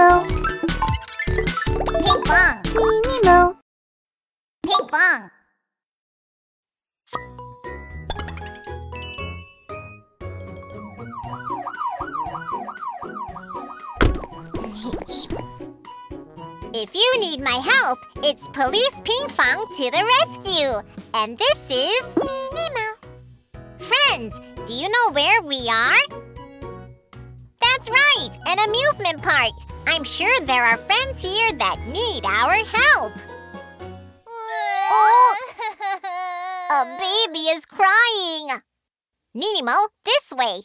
Ninimo, Ping pong, Ninimo. ping pong. If you need my help, it's Police Ping Pong to the rescue. And this is Ninimo. Friends, do you know where we are? That's right, an amusement park. I'm sure there are friends here that need our help. Oh, a baby is crying. Ninimo, this way.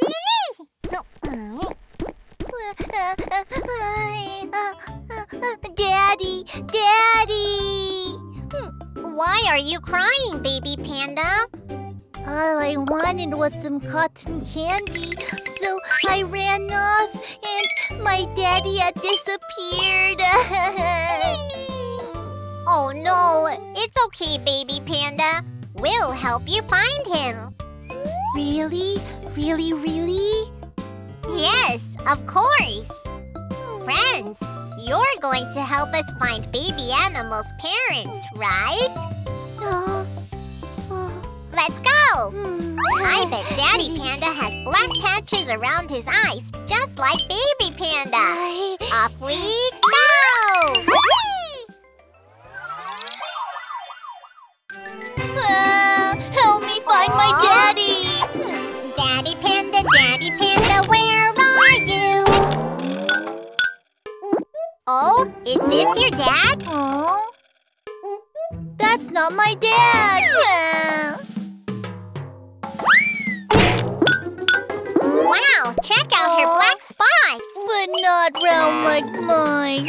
Daddy, Daddy! Why are you crying, baby panda? All I wanted was some cotton candy, so I ran off and my daddy had disappeared. Oh no, it's okay, baby panda. We'll help you find him. really? Really, really? Yes, of course. Friends, you're going to help us find baby animal's parents, right? Oh, oh, Let's go! Hmm. I bet Daddy Panda has black patches around his eyes, just like Baby Panda. Off we go! Ah, help me find my daddy! Daddy Panda, Daddy Panda, where are you? Oh, is this your dad? Oh, that's not my dad. But like mine.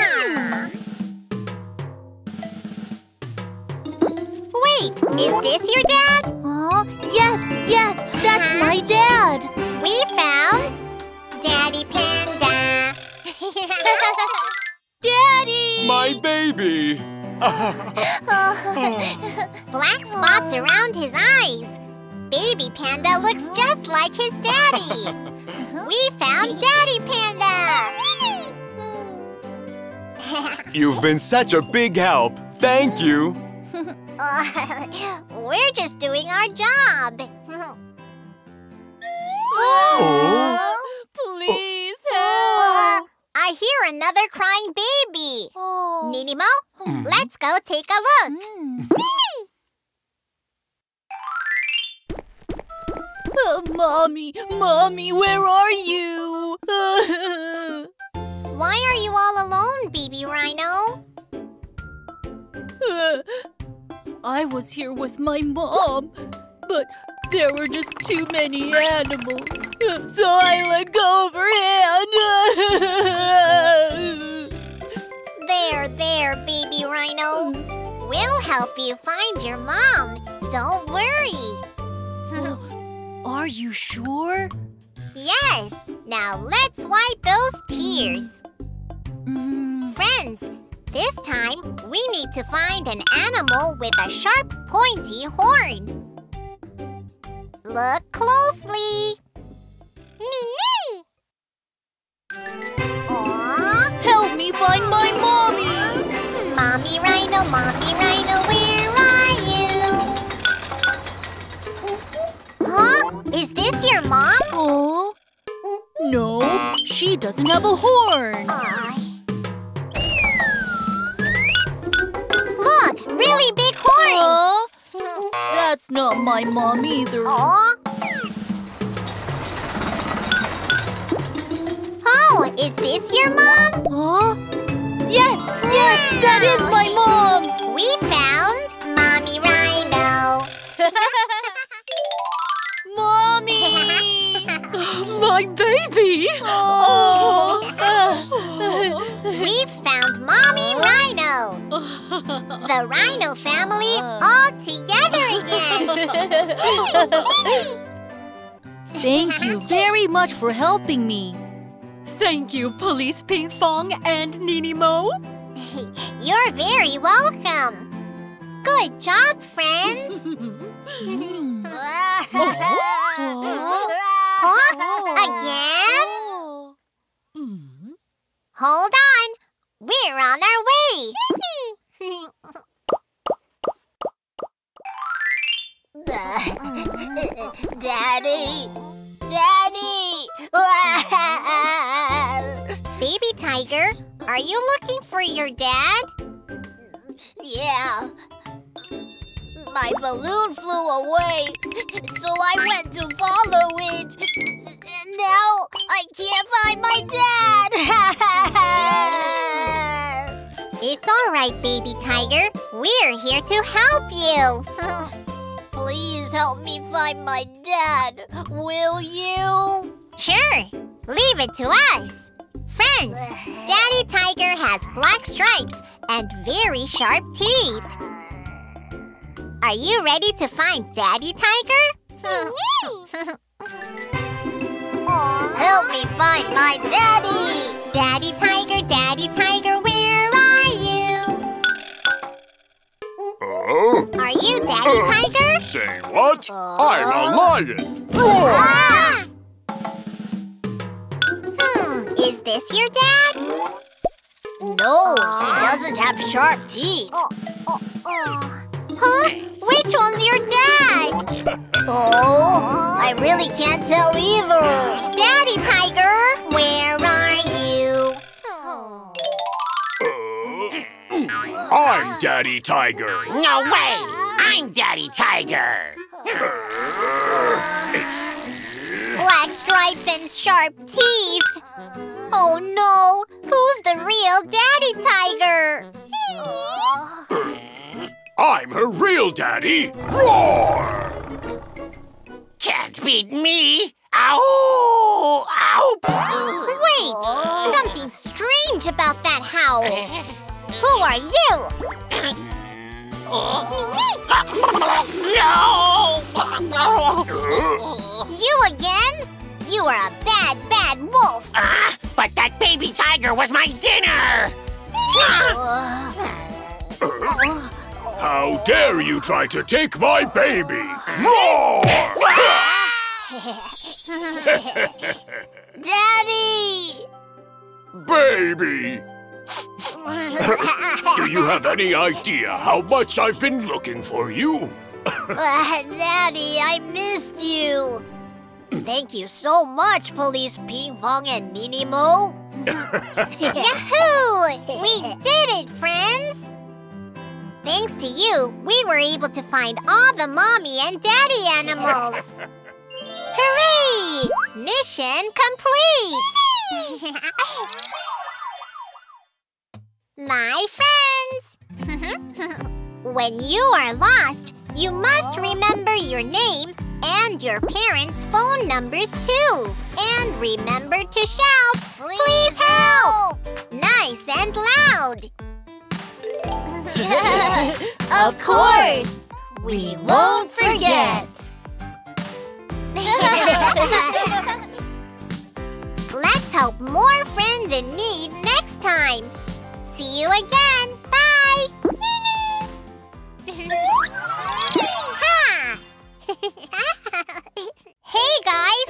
Wait, is this your dad? Oh, yes, yes, that's my dad. We found Daddy Panda. Daddy! My baby! Black spots around his eyes. Baby Panda looks just like his daddy. We found Daddy Panda. You've been such a big help. Thank you. Uh, we're just doing our job. Oh. Please Uh, I hear another crying baby. Oh. Ninimo, Hmm. let's go take a look. Mm. Uh, mommy, mommy, where are you? I was here with my mom, but there were just too many animals, so I let go of her hand. There, there, baby rhino. We'll help you find your mom. Don't worry. Are you sure? yes, now let's wipe those tears. Mm, Friends, this time we need to find an animal with a sharp, pointy horn. Look closely. Nee-nee. Help me find my mommy. Mommy Rhino, Mommy Rhino, where are you? Huh? Is this your mom? Oh, no, she doesn't have a horn. That's not my mom either. Aw. Oh, is this your mom? Huh? Yes, yes, that is my mom. We found Mommy Rhino. Mommy! My baby! Oh. We found Mommy Rhino. The Rhino family uh. all together again. Thank you very much for helping me. Thank you, Police Pinkfong and Ninimo. You're very welcome. Good job, friends. huh? Again? Mm. Hold on. We're on our way. Daddy! Daddy! Baby Tiger, are you looking for your dad? yeah. My balloon flew away, so I went to follow it. And now I can't find my dad. It's all right, Baby Tiger. We're here to help you. Please help me find my dad, will you? Sure, leave it to us. Friends, Daddy Tiger has black stripes and very sharp teeth. Are you ready to find Daddy Tiger? Help me find my daddy! Daddy Tiger, Daddy Tiger, where are you? Oh? Are you Daddy uh. Tiger? Say what? I'm a lion. Ah! Hmm, is this your dad? No, he doesn't have sharp teeth. Huh? Which one's your dad? Oh, I really can't tell either. Daddy Tiger, where are you? Uh, I'm Daddy Tiger. No way! I'm Daddy Tiger! Black stripes and sharp teeth. Oh no, who's the real Daddy Tiger? I'm her real daddy. Roar! Can't beat me! Ow! Ow! Wait, something's strange about that howl. Who are you? No! You again? You are a bad, bad wolf. Ah, but that baby tiger was my dinner! How dare you try to take my baby? Roar! Daddy! baby! Do you have any idea how much I've been looking for you? Uh, Daddy, I missed you. Thank you so much, Police Pinkfong and Ninimo. Yahoo! We did it, friends! Thanks to you, we were able to find all the mommy and daddy animals. Hooray! Mission complete! My friends! when you are lost, you must remember your name and your parents' phone numbers too. And remember to shout, Please help! Nice and loud. of course! We won't forget! Let's help more friends in need next time. See you again. Bye. Ha! hey guys!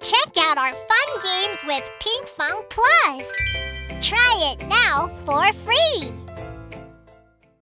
Check out our fun games with Pinkfong Plus. Try it now for free.